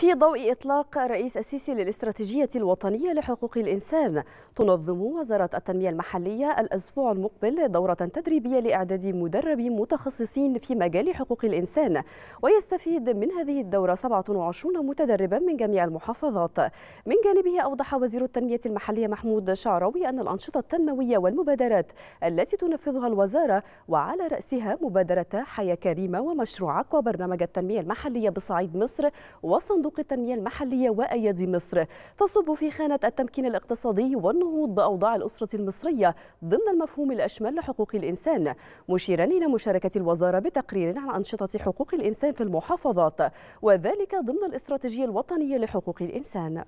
في ضوء إطلاق الرئيس السيسي للاستراتيجية الوطنية لحقوق الإنسان. تنظم وزارة التنمية المحلية الأسبوع المقبل دورة تدريبية لإعداد مدربين متخصصين في مجال حقوق الإنسان. ويستفيد من هذه الدورة 27 متدربا من جميع المحافظات. من جانبه أوضح وزير التنمية المحلية محمود شعراوي أن الأنشطة التنموية والمبادرات التي تنفذها الوزارة وعلى رأسها مبادرة حياة كريمة ومشروعك وبرنامج التنمية المحلية بصعيد مصر وصندوق صندوق التنمية المحلية وأيادي مصر. تصب في خانة التمكين الاقتصادي والنهوض بأوضاع الأسرة المصرية ضمن المفهوم الأشمل لحقوق الإنسان مشيرا إلى مشاركة الوزارة بتقرير عن أنشطة حقوق الإنسان في المحافظات وذلك ضمن الاستراتيجية الوطنية لحقوق الإنسان.